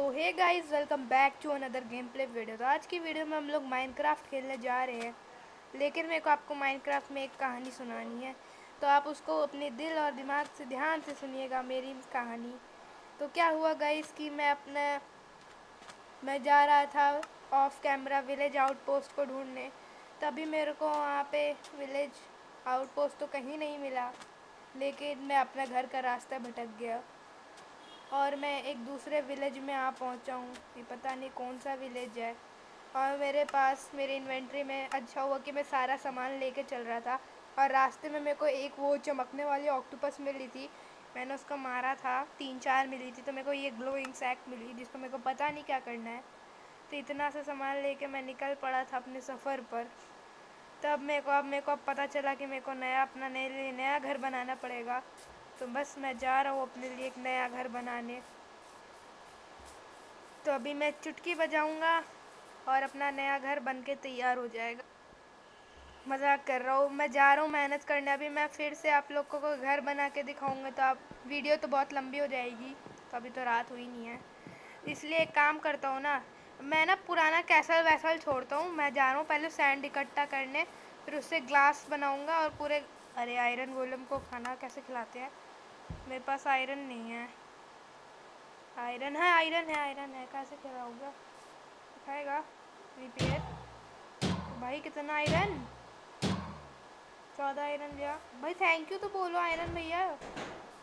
तो hey guys welcome back to another gameplay video तो आज की वीडियो में हम लोग माइनक्राफ्ट खेलने जा रहे हैं, लेकिन मेरे को आपको माइनक्राफ्ट में एक कहानी सुनानी है। तो आप उसको अपने दिल और दिमाग से, ध्यान से सुनिएगा मेरी कहानी। तो क्या हुआ गाइस कि मैं अपना, मैं जा रहा था ऑफ़ कैमरा विलेज आउटपोस्ट को ढूँढने। तभी मेरे को वहाँ पे विलेज आउटपोस्ट तो कहीं नहीं मिला, लेकिन मैं अपना घर का रास्ता भटक गया। और मैं एक दूसरे विलेज में आ पहुँचा हूँ। ये पता नहीं कौन सा विलेज है। और मेरे पास, मेरे इन्वेंट्री में अच्छा हुआ कि मैं सारा सामान लेके चल रहा था। और रास्ते में मेरे को एक वो चमकने वाली ऑक्टोपस मिली थी। मैंने उसको मारा था तीन चार मिली थी तो मेरे को ये ग्लोइंग सैक मिली, जिसको मेरे को पता नहीं क्या करना है। तो इतना सा सामान लेके मैं निकल पड़ा था अपने सफ़र पर। तब मेरे को, अब मेरे को अब पता चला कि मेरे को नया, अपना नए, नया घर बनाना पड़ेगा। तो बस मैं जा रहा हूँ अपने लिए एक नया घर बनाने। तो अभी मैं चुटकी बजाऊँगा और अपना नया घर बन के तैयार हो जाएगा। मज़ाक कर रहा हूँ, मैं जा रहा हूँ मेहनत करने। अभी मैं फिर से आप लोग को घर बना के दिखाऊँगा तो आप, वीडियो तो बहुत लंबी हो जाएगी तो अभी तो रात हुई नहीं है। इसलिए एक काम करता हूँ ना, मैं ना पुराना कैसल वैसल छोड़ता हूँ, मैं जा रहा हूँ पहले सैंड इकट्ठा करने, फिर उससे ग्लास बनाऊँगा और पूरे, अरे आयरन गोलम को खाना कैसे खिलाते हैं? मेरे पास आयरन नहीं है। आयरन है आयरन है आयरन है। कैसे खिलाऊँगा? दिखाएगा? रिपेयर भाई, कितना आयरन चौदह आयरन लिया। भाई थैंक यू तो बोलो आयरन भैया।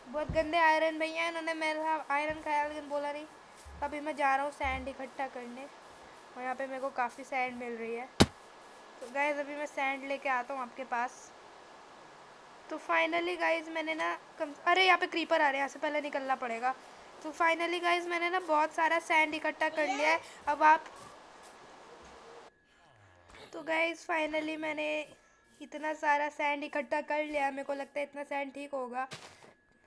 बहुत गंदे आयरन भैया इन्होंने मेरा आयरन खाया, लेकिन बोला नहीं। अभी मैं जा रहा हूँ सैंड इकट्ठा करने। और यहाँ पे मेरे को काफ़ी सैंड मिल रही है। तो गैस अभी मैं सैंड लेके आता हूँ आपके पास। तो फाइनली गाइज़ मैंने ना कम अरे यहाँ पे क्रीपर आ रहे हैं, यहाँ से पहले निकलना पड़ेगा। तो फाइनली गाइज़ मैंने ना बहुत सारा सैंड इकट्ठा कर लिया है। अब आप तो गाइज़ फाइनली मैंने इतना सारा सैंड इकट्ठा कर लिया मेरे को लगता है इतना सैंड ठीक होगा।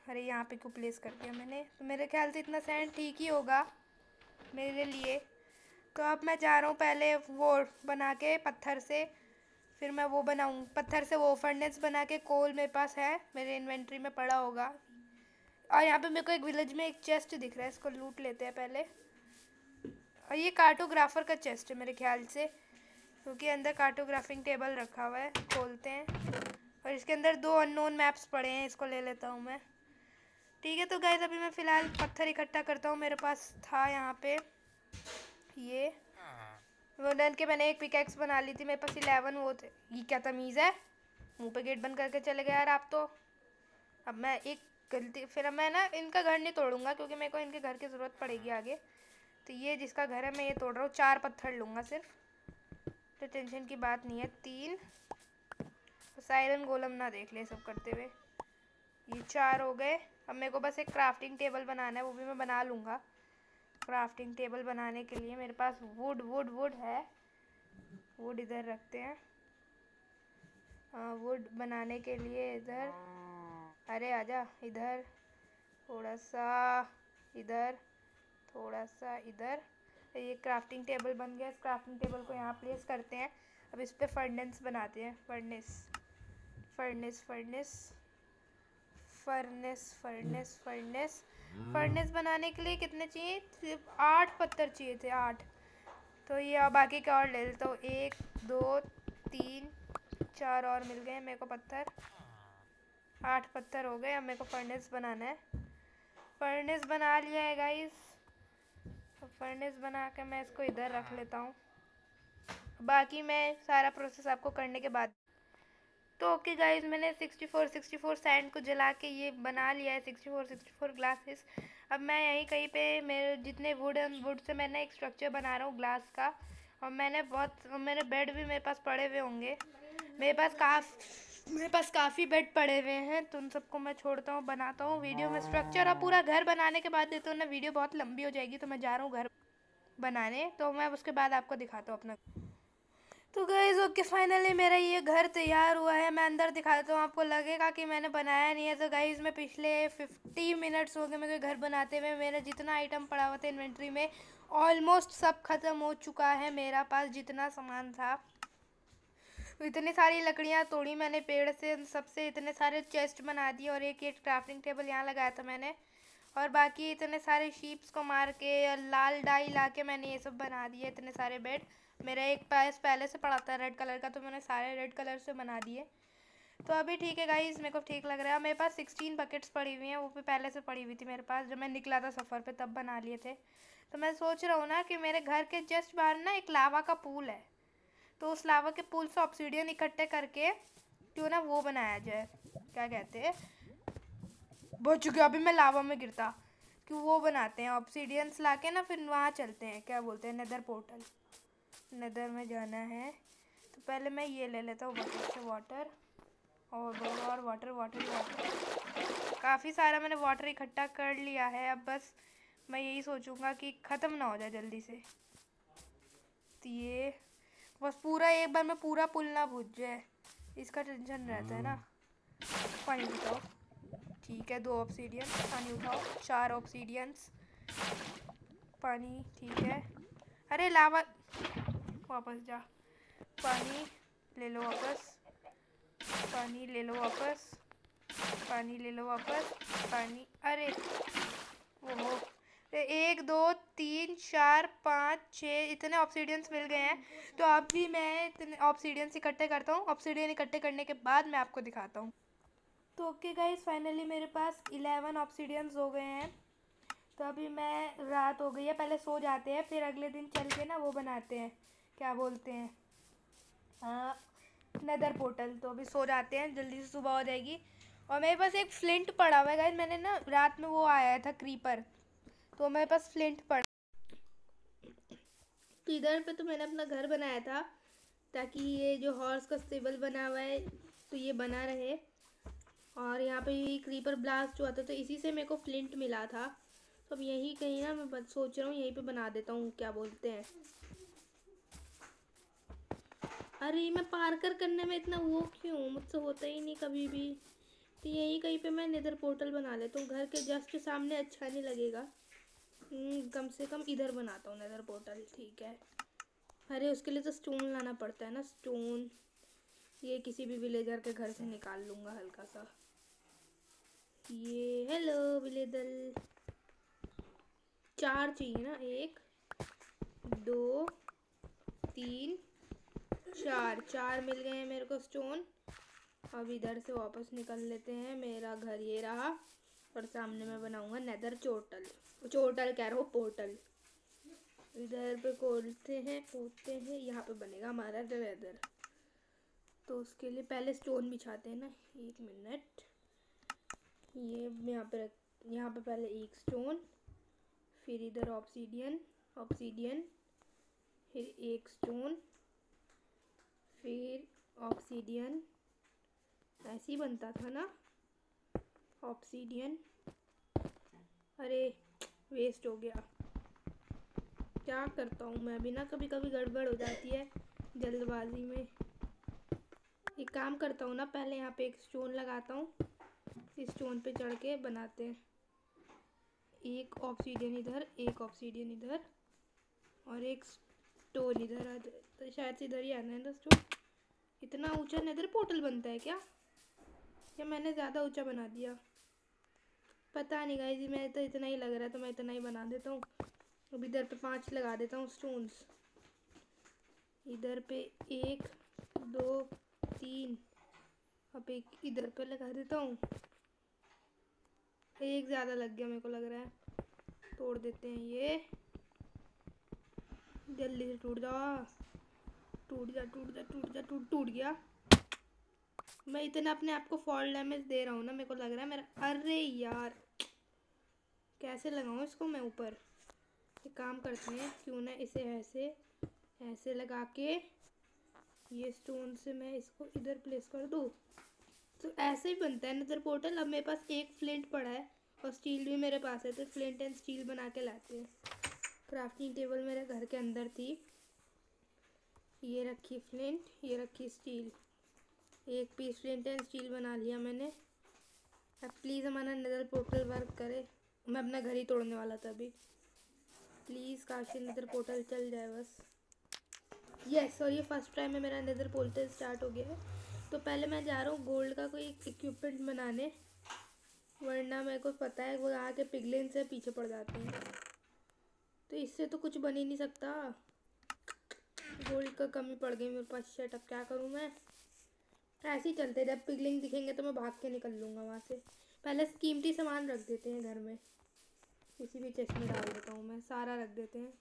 अरे यहाँ पे क्यों प्लेस कर दिया मैंने? तो मेरे ख्याल से इतना सैंड ठीक ही होगा मेरे लिए। तो अब मैं जा रहा हूँ पहले वो बना के पत्थर से। फिर मैं वो बनाऊँ। पत्थर से वो फर्नेस बना के कोल मेरे पास है, मेरे इन्वेंट्री में पड़ा होगा। और यहाँ पे मेरे को एक विलेज में एक चेस्ट दिख रहा है, इसको लूट लेते हैं पहले। और ये कार्टोग्राफर का चेस्ट है मेरे ख्याल से, क्योंकि अंदर कार्टोग्राफिंग टेबल रखा हुआ है, खोलते हैं। और इसके अंदर दो अननोन मैप्स पड़े हैं, इसको ले लेता हूँ मैं। ठीक है तो गैस अभी मैं फ़िलहाल पत्थर इकट्ठा करता हूँ, मेरे पास था यहाँ पे ये। वुडन के मैंने एक पिकैक्स बना ली थी, मेरे पास इलेवन वो थे। ये क्या तमीज़ है? मुँह पे गेट बंद करके चले गए यार आप तो। अब मैं एक गलती, फिर मैं ना इनका घर नहीं तोड़ूँगा क्योंकि मेरे को इनके घर की ज़रूरत पड़ेगी आगे। तो ये जिसका घर है, मैं ये तोड़ रहा हूँ, चार पत्थर लूँगा सिर्फ़। तो टेंशन की बात नहीं है, तीन। बस आयरन गोलम ना देख ले सब करते हुए। ये चार हो गए। अब मेरे को बस एक क्राफ्टिंग टेबल बनाना है, वो भी मैं बना लूँगा। क्राफ्टिंग टेबल बनाने के लिए मेरे पास वुड वुड वुड है। वुड इधर रखते हैं। वुड बनाने के लिए इधर। अरे आजा, इधर। थोड़ा सा इधर, थोड़ा सा इधर। ये क्राफ्टिंग टेबल बन गया। इस क्राफ्टिंग टेबल को यहाँ प्लेस करते हैं। अब इस पर फर्नेस बनाते हैं। Furnace furnace furnace furnace furnace furnace. Furnace बनाने के लिए कितने चाहिए? सिर्फ़ आठ पत्थर चाहिए थे, आठ। तो ये अब बाकी का और ले लेता हूँ। एक, दो, तीन, चार और मिल गए मेरे को पत्थर। आठ पत्थर हो गए, अब मेरे को फर्नेस बनाना है। फर्नेस बना लिया है गाइस तो फर्नेस बना के मैं इसको इधर रख लेता हूँ। बाकी मैं सारा प्रोसेस आपको करने के बाद तो ओके गाइज़ मैंने 64 64 सैंड को जला के ये बना लिया है 64 64 ग्लासेस अब मैं यहीं कहीं पे, मेरे जितने वुड वुड से मैंने एक स्ट्रक्चर बना रहा हूँ ग्लास का. और मैंने बहुत, मेरे बेड भी मेरे पास पड़े हुए होंगे. मेरे पास काफ़, मेरे पास काफ़ी बेड पड़े हुए हैं तो उन सबको मैं छोड़ता हूँ, बनाता हूँ. वीडियो में स्ट्रक्चर और पूरा घर बनाने के बाद देता हूँ ना वीडियो बहुत लंबी हो जाएगी तो मैं जा रहा हूँ घर बनाने. तो मैं उसके बाद आपको दिखाता हूँ अपना. तो गई ओके फाइनली मेरा ये घर तैयार हुआ है। मैं अंदर दिखाता हूँ आपको, लगेगा कि मैंने बनाया नहीं है। तो गाइज़ में पिछले फिफ्टी मिनट्स हो गए मेरे घर बनाते हुए। मेरा जितना आइटम पड़ा हुआ था इन्वेंट्री में ऑलमोस्ट सब ख़त्म हो चुका है मेरा पास, जितना सामान था। इतनी सारी लकड़ियाँ तोड़ी मैंने पेड़ से, सबसे इतने सारे चेस्ट बना दिए और एक एक क्राफ्टिंग टेबल यहाँ लगाया था मैंने। और बाकी इतने सारे शीप्स को मार के, लाल डाई ला के मैंने ये सब बना दिए, इतने सारे बेड मेरा एक पैस पहले से पड़ा था रेड कलर का तो मैंने सारे रेड कलर से बना दिए। तो अभी ठीक है गाइस मेरे को ठीक लग रहा है। मेरे पास सिक्सटीन बकेट्स पड़ी हुई हैं, वो भी पहले से पड़ी हुई थी मेरे पास, जब मैं निकला था सफ़र पे, तब बना लिए थे। तो मैं सोच रहा हूँ ना कि मेरे घर के जस्ट बाहर ना एक लावा का पूल है। तो उस लावा के पूल से ऑप्सीडियन इकट्ठे करके, क्यों ना वो बनाया जाए, क्या कहते हैं? बच गया, अभी मैं लावा में गिरता, कि वो बनाते हैं ऑप्सीडियंस ला के ना फिर वहाँ चलते हैं, क्या बोलते हैं नदर पोर्टल नदर में जाना है। तो पहले मैं ये ले लेता हूँ बकेट से वाटर और और वाटर वाटर वाटर काफ़ी सारा मैंने वाटर इकट्ठा कर लिया है। अब बस मैं यही सोचूँगा कि ख़त्म ना हो जाए जल्दी से। तो ये बस पूरा एक बार में पूरा पुल ना भूज जाए। इसका टेंशन रहता है ना। पानी उठाओ। ठीक है दो ऑप्सीडियन पानी उठाओ। चार ऑप्सीडियंस पानी ठीक है। अरे लावा वापस जा। पानी ले लो वापस। पानी ले लो वापस। पानी ले लो वापस। पानी, अरे वो एक, दो, तीन, चार, पाँच, छः, इतने ऑप्सीडियंस मिल गए हैं। तो अब भी मैं इतने ऑप्सीडियंस इकट्ठे करता हूँ। ऑप्सीडियन इकट्ठे करने के बाद मैं आपको दिखाता हूँ। तो ओके गाइस फाइनली मेरे पास इलेवन ऑप्सीडियंस हो गए हैं। तो अभी मैं रात हो गई है। पहले सो जाते हैं, फिर अगले दिन चल के ना वो बनाते हैं। क्या बोलते हैं? हाँ नदर पोर्टल तो अभी सो जाते हैं, जल्दी से सुबह हो जाएगी। और मेरे पास एक फ्लिंट पड़ा हुआ है गाइस मैंने ना रात में वो आया था क्रीपर तो मेरे पास फ्लिंट पड़ा। तो इधर पे तो मैंने अपना घर बनाया था, ताकि ये जो हॉर्स का स्टेबल बना हुआ है तो ये बना रहे। और यहाँ पे ये क्रीपर ब्लास्ट हुआ था तो इसी से मेरे को फ्लिंट मिला था। तो अब यही कहीं ना मैं सोच रहा हूँ, यहीं पे बना देता हूँ, क्या बोलते हैं। अरे मैं पार्कर करने में इतना वो क्यों? मुझसे होता ही नहीं कभी भी। तो यही कहीं पे मैं निधर पोर्टल बना लेता हूँ। घर के जस्ट सामने अच्छा नहीं लगेगा। हम्म, कम से कम इधर बनाता हूँ नदर पोर्टल ठीक है। अरे उसके लिए तो स्टोन लाना पड़ता है ना स्टोन। ये किसी भी विलेजर के घर से निकाल लूँगा हल्का सा ये हेलो विलेदल चार चाहिए ना एक दो तीन चार चार मिल गए हैं मेरे को स्टोन अब इधर से वापस निकल लेते हैं। मेरा घर ये रहा और सामने मैं बनाऊँगा नेदर चोटल चोटल कह रहा हूँ पोर्टल इधर पे खोलते हैं, खोदते हैं। यहाँ पे बनेगा हमारा नेदर तो उसके लिए पहले स्टोन बिछाते हैं ना। एक मिनट। ये यहाँ पे यहाँ पे पहले एक स्टोन फिर इधर ऑप्सीडियन ऑप्सीडियन फिर एक स्टोन फिर ऑक्सीडियन ऐसे ही बनता था ना? ऑक्सीडियन अरे वेस्ट हो गया। क्या करता हूँ मैं? भी ना कभी कभी गड़बड़ हो जाती है जल्दबाजी में। एक काम करता हूँ ना, पहले यहाँ पे एक स्टोन लगाता हूँ। इस स्टोन पे चढ़ के बनाते हैं। एक ऑक्सीडियन इधर, एक ऑक्सीडियन इधर और एक स्टोन इधर आ जाए तो शायद से इधर ही आना है दोस्तों इतना ऊँचा नदर पोर्टल बनता है क्या? या मैंने ज़्यादा ऊँचा बना दिया? पता नहीं गाइस मैं तो इतना ही लग रहा है तो मैं इतना ही बना देता हूँ। अब इधर पे पाँच लगा देता हूँ स्टोन्स इधर पे एक, दो, तीन। अब एक इधर पे लगा देता हूँ। एक ज़्यादा लग गया मेरे को लग रहा है। तोड़ देते हैं ये। जल्दी से टूट जा टूट जा टूट जा टूट जा, टूट टूट गया। मैं इतना अपने आप को फॉल डैमेज दे रहा हूँ ना, मेरे को लग रहा है मेरा, अरे यार। कैसे लगाऊँ इसको मैं ऊपर? एक काम करते हैं, क्यों ना इसे ऐसे ऐसे लगा के ये स्टोन से मैं इसको इधर प्लेस कर दूँ। तो ऐसे ही बनता है नज़र पोर्टल अब मेरे पास एक फ्लिंट पड़ा है और स्टील भी मेरे पास है तो फ्लिंट एंड स्टील बना के लाते हैं। क्राफ्टिंग टेबल मेरे घर के अंदर थी। ये रखी फ्लिंट ये रखी स्टील एक पीस फ्लिंट एंड स्टील बना लिया मैंने। अब प्लीज़ हमारा नज़र पोर्टल वर्क करे। मैं अपना घर ही तोड़ने वाला था अभी। प्लीज़ काशी नज़र पोर्टल चल जाए बस। यस और ये फ़र्स्ट टाइम है मेरा नज़र पोर्टल स्टार्ट हो गया है। तो पहले मैं जा रहा हूँ गोल्ड का कोई इक्विपमेंट बनाने। वरना मेरे को पता है वो आके पिगलिन से पीछे पड़ जाते हैं। तो इससे तो कुछ बन ही नहीं सकता। गोल्ड का कमी पड़ गई मेरे पास शर्ट अब क्या करूँ मैं? ऐसे ही चलते जब पिगलिंग दिखेंगे तो मैं भाग के निकल लूँगा वहाँ से। पहले कीमती सामान रख देते हैं घर में। किसी भी चेस्ट में डाल देता हूँ मैं। सारा रख देते हैं।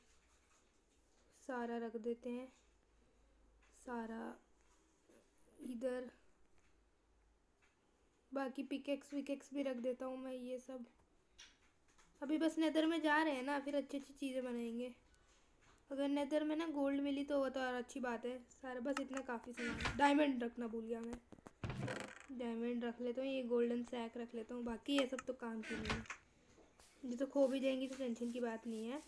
सारा रख देते हैं। सारा इधर। बाकी पिकेक्स विकेक्स भी रख देता हूँ मैं, ये सब। अभी बस नेदर में जा रहे हैं ना, फिर अच्छी अच्छी चीज़ें बनाएँगे। अगर नेदर में ना गोल्ड मिली तो वो तो और अच्छी बात है। सारा बस इतना काफ़ी सामान डायमंड रखना भूल गया मैं। डायमंड रख लेता हूँ, ये गोल्डन सैक रख लेता हूँ। बाकी ये सब तो काम की नहीं है। ये तो खो भी जाएँगी तो टेंशन की बात नहीं है।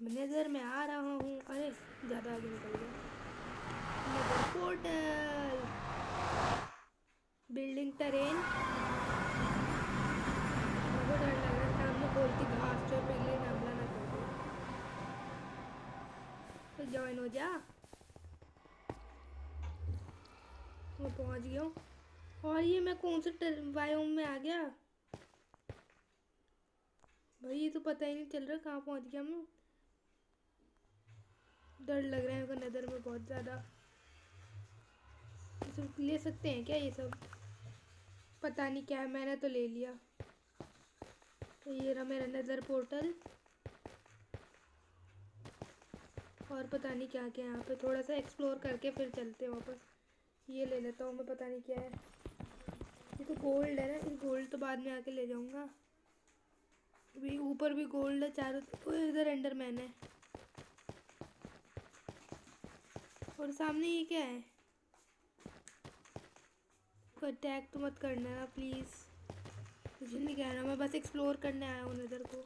नेदर में आ रहा हूँ। अरे, ज़्यादा आगे निकल गया। पोर्टल। बिल्डिंग टरेन मुझे डर लग रहा है सामने बोलती, घास जो पहले हमला ना कर तो ज्वाइन हो जा। मैं पहुँच गया हूँ। और ये मैं कौन से वायोम में आ गया? भाई, ये तो पता ही नहीं चल रहा, कहाँ पहुँच गया मैं? डर लग रहा है मेरे नज़र में बहुत ज़्यादा। ले सकते हैं क्या ये सब? पता नहीं क्या है, मैंने तो ले लिया। तो ये रहा मेरा नज़र पोर्टल और पता नहीं क्या क्या यहाँ पे। थोड़ा सा एक्सप्लोर करके फिर चलते हैं वापस। ये ले लेता हूँ मैं, पता नहीं क्या है। ये तो गोल्ड है ना, इस गोल्ड तो बाद में आके ले जाऊँगा। अभी ऊपर भी गोल्ड है, चारों तो इधर एंडर मैन है। और सामने ये क्या है? अटैक तो मत करना प्लीज़ मुझे नहीं कह रहा, मैं बस एक्सप्लोर करने आया हूँ इधर को।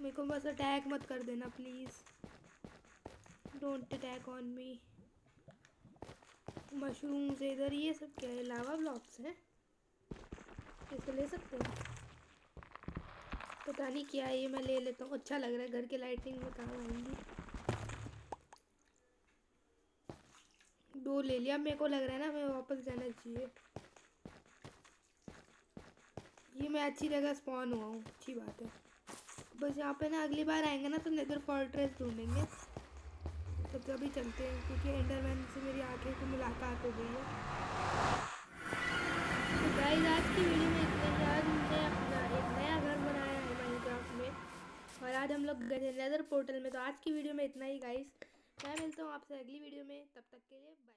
मेरे को बस अटैक मत कर देना please don't attack on me mushrooms इधर, ये सब क्या है? लावा ब्लॉक्स हैं? इसे ले सकते हैं? पता नहीं क्या है, ये मैं ले लेता हूँ। अच्छा लग रहा है, घर के लाइटिंग में काम आएँगी? दो ले लिया, मेरे को लग रहा है ना मैं वापस जाना चाहिए। ये मैं अच्छी जगह स्पॉन हुआ हूँ, अच्छी बात है। बस यहाँ पे ना अगली बार आएँगे ना तो नेदर फोर्ट्रेस ढूंढेंगे। तब तो तभी चलते हैं, क्योंकि एंडरमैन से मेरी आँखें की मुलाकात हो गई है। तो गाइस आज की वीडियो में इतना आज हमने अपना एक नया घर बनाया है माइनक्राफ्ट में। और आज हम लोग गए नेदर पोर्टल में। तो आज की वीडियो में इतना ही गाइस मैं मिलता हूँ आपसे अगली वीडियो में। तब तक के लिए बाय